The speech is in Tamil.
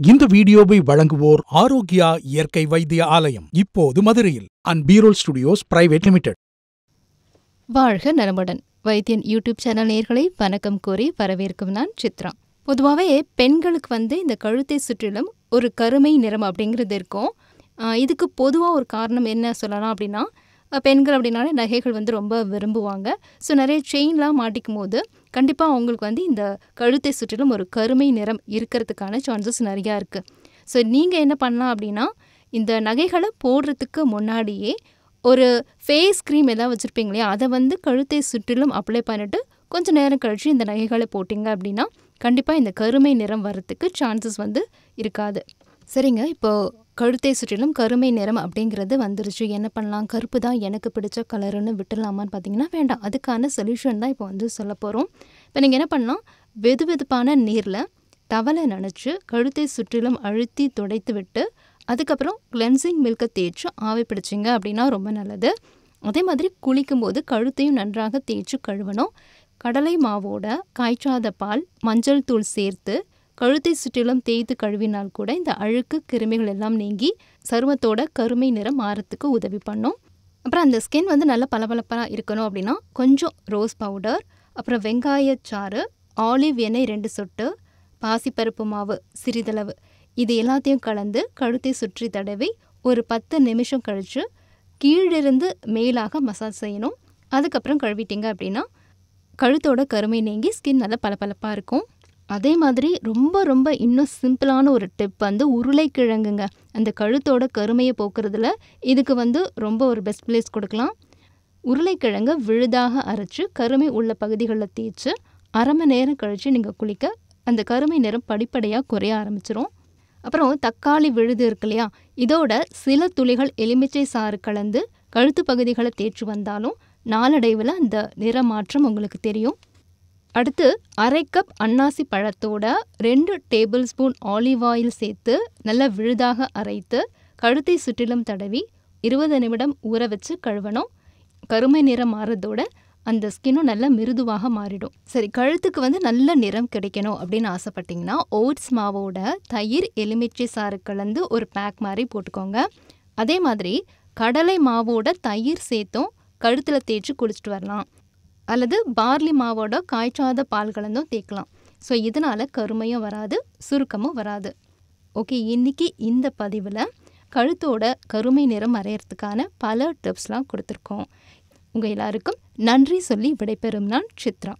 இந்த வீடியோவை வழங்குவோர் ஆரோக்கியா இயற்கை வைத்திய ஆலயம் இப்போது மதுரையில் அண்ட் பீரோல் ஸ்டுடியோஸ் பிரைவேட் லிமிடெட். வாழ்க நலமுடன். வைத்தியன் யூடியூப் சேனல் நேர்களை வணக்கம் கூறி வரவேற்கும் நான் சித்ரா. பொதுவாகவே பெண்களுக்கு வந்து இந்த கழுத்தை சுற்றிலும் ஒரு கருமை நிறம் அப்படிங்கிறது இருக்கும். இதுக்கு பொதுவாக ஒரு காரணம் என்ன சொல்லலாம் அப்படின்னா பெண்கள் அப்படின்னாலே நகைகள் வந்து ரொம்ப விரும்புவாங்க. ஸோ நிறைய செயின்லாம் மாட்டிக்கும் போது கண்டிப்பாக அவங்களுக்கு வந்து இந்த கழுத்தை சுற்றிலும் ஒரு கருமை நிறம் இருக்கிறதுக்கான சான்சஸ் நிறையா இருக்குது ஸோ நீங்கள் என்ன பண்ணலாம் அப்படின்னா இந்த நகைகளை போடுறதுக்கு முன்னாடியே ஒரு ஃபேஸ் க்ரீம் எதாவது வச்சுருப்பீங்க இல்லையா? அதை வந்து கழுத்தை சுற்றிலும் அப்ளை பண்ணிவிட்டு கொஞ்சம் நேரம் கழித்து இந்த நகைகளை போட்டிங்க அப்படின்னா கண்டிப்பாக இந்த கருமை நிறம் வர்றதுக்கு சான்சஸ் வந்து இருக்காது. சரிங்க இப்போது கழுத்தை சுற்றிலும் கருமை நிறம் அப்படிங்கிறது வந்துருச்சு. என்ன பண்ணலாம்? கருப்பு தான் எனக்கு பிடிச்ச கலருன்னு விட்டுடலாமான்னு பார்த்தீங்கன்னா வேண்டாம். அதுக்கான சொல்யூஷன் தான் இப்போ வந்து சொல்ல போகிறோம் இப்போ நீங்கள் என்ன பண்ணலாம்? வெது வெதுப்பான நீரில் தவளை நினச்சி கழுத்தை சுற்றிலும் அழுத்தி துடைத்து விட்டு அதுக்கப்புறம் கிளென்சிங் மில்கை தேய்ச்சி ஆவி பிடிச்சிங்க அப்படின்னா ரொம்ப நல்லது. அதே மாதிரி குளிக்கும்போது கழுத்தையும் நன்றாக தேய்ச்சி கழுவணும். கடலை மாவோட காய்ச்சாத பால் மஞ்சள் தூள் சேர்த்து கழுத்தை சுற்றிலும் தேய்த்து கழுவினால் கூட இந்த அழுக்கு கிருமிகள் எல்லாம் நீங்கி சருமத்தோட கருமை நிறம் மாறத்துக்கு உதவி பண்ணும். அப்புறம் அந்த ஸ்கின் வந்து நல்லா பளபளப்பாக இருக்கணும் அப்படின்னா கொஞ்சம் ரோஸ் பவுடர் அப்புறம் வெங்காயச்சாறு ஆலிவ் எண்ணெய் ரெண்டு சொட்டு பாசிப்பருப்பு மாவு சிறிதளவு. இது எல்லாத்தையும் கலந்து கழுத்தை சுற்றி தடவி ஒரு பத்து நிமிஷம் கழித்து கீழிருந்து மேலாக மசாஜ் செய்யணும். அதுக்கப்புறம் கழுவிட்டீங்க அப்படின்னா கழுத்தோட கருமை நீங்கி ஸ்கின் நல்லா பளபளப்பாக இருக்கும். அதே மாதிரி ரொம்ப ரொம்ப இன்னும் சிம்பிளான ஒரு டிப் வந்து உருளைக்கிழங்குங்க. அந்த கழுத்தோட கருமையை போக்குறதுல இதுக்கு வந்து ரொம்ப ஒரு பெஸ்ட் பிளேஸ் கொடுக்கலாம். உருளைக்கிழங்கை விழுதாக அரைச்சு கருமை உள்ள பகுதிகளில் தேய்ச்சி அரை மணி நேரம் கழித்து நீங்கள் குளிக்க அந்த கருமை நிறம் படிப்படியாக குறைய ஆரம்பிச்சிரும். அப்புறம் தக்காளி விழுது இருக்கு இல்லையா? இதோட சில துளிகள் எலுமிச்சை சாறு கலந்து கழுத்து பகுதிகளை தேய்ச்சி வந்தாலும் நாளடைவில் அந்த நிற மாற்றம் உங்களுக்கு தெரியும். அடுத்து அரை கப் அன்னாசி பழத்தோட ரெண்டு டேபிள் ஸ்பூன் ஆலிவ் ஆயில் சேர்த்து நல்லா விழுதாக அரைத்து கழுத்தை சுற்றிலும் தடவி இருபது நிமிடம் ஊற வச்சு கழுவணும். கருமை நிறம் மாறதோட அந்த ஸ்கின்னும் நல்லா மிருதுவாக மாறிடும். சரி கழுத்துக்கு வந்து நல்ல நிறம் கிடைக்கணும் அப்படின்னு ஆசைப்பட்டிங்கன்னா ஓட்ஸ் மாவோட தயிர் எலுமிச்சை சாறு கலந்து ஒரு பேக் மாதிரி போட்டுக்கோங்க. அதே மாதிரி கடலை மாவோட தயிர் சேர்த்தும் கழுத்தில் தேய்ச்சி குளிச்சுட்டு வரலாம். அல்லது பார்லி மாவோட காய்ச்சாத பால் கலந்தும் தேய்க்கலாம். ஸோ இதனால் கருமையும் வராது சுருக்கமும் வராது. ஓகே இன்னைக்கு இந்த பதிவில் கழுத்தோட கருமை நிறம் மறையறதுக்கான பல டிப்ஸ்லாம் கொடுத்துருக்கோம். உங்கள் எல்லாருக்கும் நன்றி சொல்லி விடைபெறும் நான் சித்ரா.